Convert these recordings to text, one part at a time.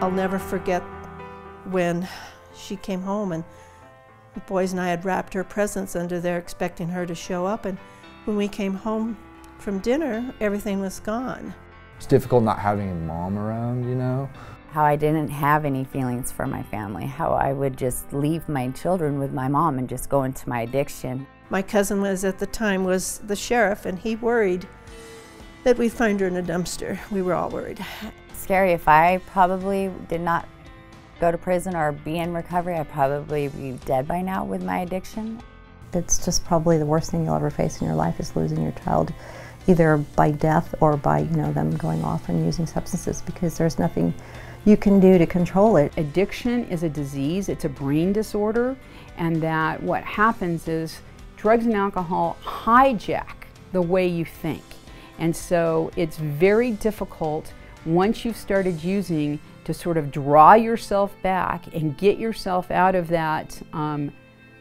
I'll never forget when she came home and the boys and I had wrapped her presents under there expecting her to show up and when we came home from dinner, everything was gone. It's difficult not having a mom around, you know? How I didn't have any feelings for my family, how I would just leave my children with my mom and just go into my addiction. My cousin was at the time was the sheriff and he worried that we'd find her in a dumpster. We were all worried. Scary. If I probably did not go to prison or be in recovery, I'd probably be dead by now with my addiction. It's just probably the worst thing you'll ever face in your life is losing your child either by death or by you know them going off and using substances because there's nothing you can do to control it. Addiction is a disease, it's a brain disorder, and that what happens is drugs and alcohol hijack the way you think. And so it's very difficult once you've started using to sort of draw yourself back and get yourself out of that um,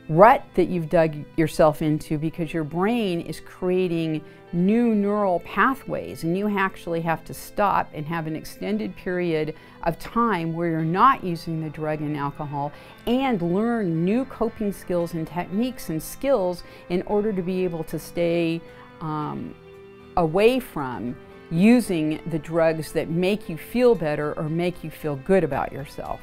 rut that you've dug yourself into because your brain is creating new neural pathways and you actually have to stop and have an extended period of time where you're not using the drug and alcohol and learn new coping skills and techniques and skills in order to be able to stay um, away from using the drugs that make you feel better or make you feel good about yourself.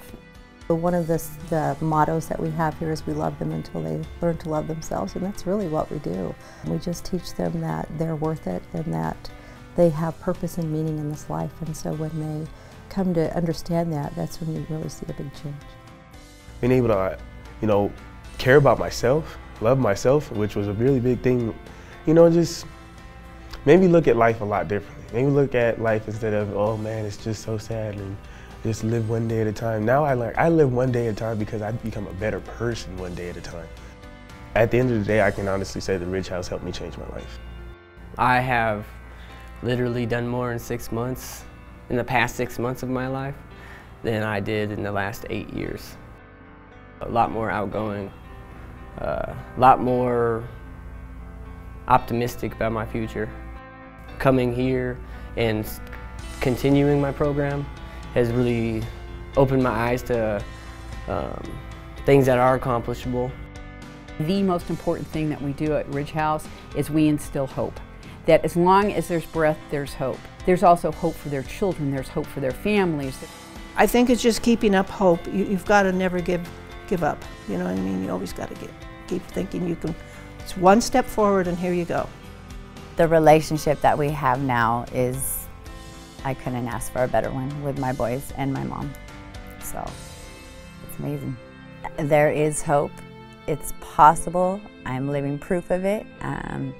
One of the, the, mottos that we have here is we love them until they learn to love themselves, and that's really what we do. We just teach them that they're worth it and that they have purpose and meaning in this life, and so when they come to understand that, that's when you really see a big change. Being able to, you know, care about myself, love myself, which was a really big thing, you know, just made me look at life a lot differently. Maybe look at life instead of, oh man, it's just so sad and just live one day at a time. Now I learn, I live one day at a time because I become a better person one day at a time. At the end of the day, I can honestly say the Ridge House helped me change my life. I have literally done more in six months, in the past six months of my life, than I did in the last eight years. A lot more outgoing, uh, a lot more optimistic about my future. Coming here and continuing my program has really opened my eyes to um, things that are accomplishable. The most important thing that we do at Ridge House is we instill hope. That as long as there's breath, there's hope. There's also hope for their children, there's hope for their families. I think it's just keeping up hope. You, have got to never give, give up. You know what I mean? You always got to get, keep thinking you can, it's one step forward and here you go. The relationship that we have now is I couldn't ask for a better one with my boys and my mom. So it's amazing. There is hope. It's possible. I'm living proof of it. Um,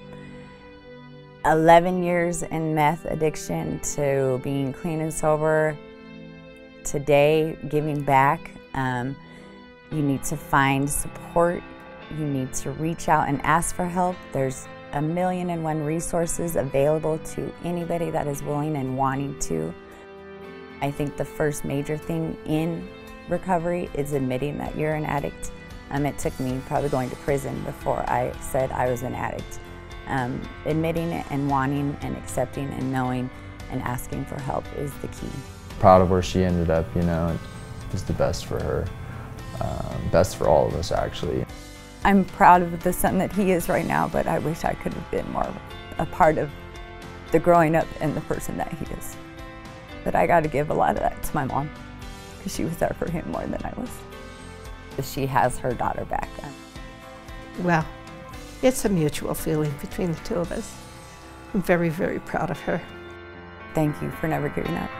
11 years in meth addiction to being clean and sober, today giving back. Um, you need to find support. You need to reach out and ask for help. There's a million and one resources available to anybody that is willing and wanting to. I think the first major thing in recovery is admitting that you're an addict. Um, it took me probably going to prison before I said I was an addict. Um, admitting it and wanting and accepting and knowing and asking for help is the key. Proud of where she ended up, you know, it was the best for her. Um, best for all of us, actually. I'm proud of the son that he is right now, but I wish I could have been more a part of the growing up and the person that he is. But I got to give a lot of that to my mom because she was there for him more than I was. She has her daughter back. Well, it's a mutual feeling between the two of us. I'm very, very proud of her. Thank you for never giving up.